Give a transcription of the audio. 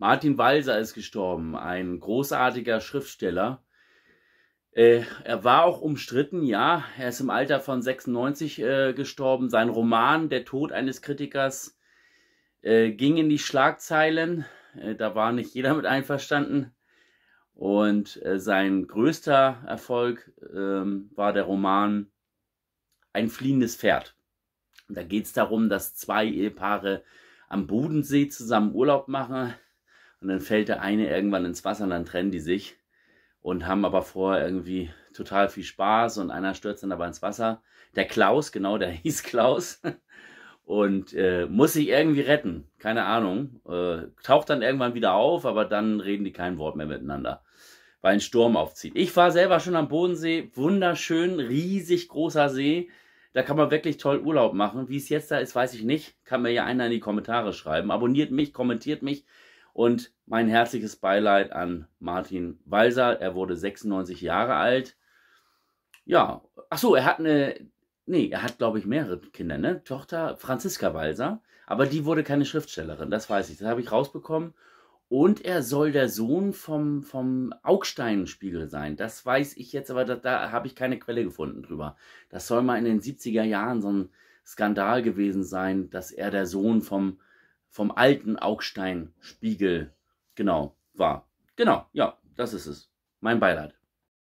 Martin Walser ist gestorben, ein großartiger Schriftsteller. Äh, er war auch umstritten, ja. Er ist im Alter von 96 äh, gestorben. Sein Roman Der Tod eines Kritikers äh, ging in die Schlagzeilen. Äh, da war nicht jeder mit einverstanden. Und äh, sein größter Erfolg ähm, war der Roman Ein fliehendes Pferd. Da geht es darum, dass zwei Ehepaare am Bodensee zusammen Urlaub machen und dann fällt der eine irgendwann ins Wasser und dann trennen die sich und haben aber vorher irgendwie total viel Spaß und einer stürzt dann aber ins Wasser. Der Klaus, genau, der hieß Klaus und äh, muss sich irgendwie retten. Keine Ahnung. Äh, taucht dann irgendwann wieder auf, aber dann reden die kein Wort mehr miteinander, weil ein Sturm aufzieht. Ich war selber schon am Bodensee, wunderschön, riesig großer See. Da kann man wirklich toll Urlaub machen. Wie es jetzt da ist, weiß ich nicht. Kann mir ja einer in die Kommentare schreiben. Abonniert mich, kommentiert mich. Und mein herzliches Beileid an Martin Walser. Er wurde 96 Jahre alt. Ja, ach so, er hat eine, nee, er hat, glaube ich, mehrere Kinder, ne? Tochter Franziska Walser. Aber die wurde keine Schriftstellerin, das weiß ich. Das habe ich rausbekommen. Und er soll der Sohn vom, vom Augstein-Spiegel sein. Das weiß ich jetzt, aber da, da habe ich keine Quelle gefunden drüber. Das soll mal in den 70er Jahren so ein Skandal gewesen sein, dass er der Sohn vom vom alten Augstein-Spiegel, genau, war. Genau, ja, das ist es. Mein Beileid.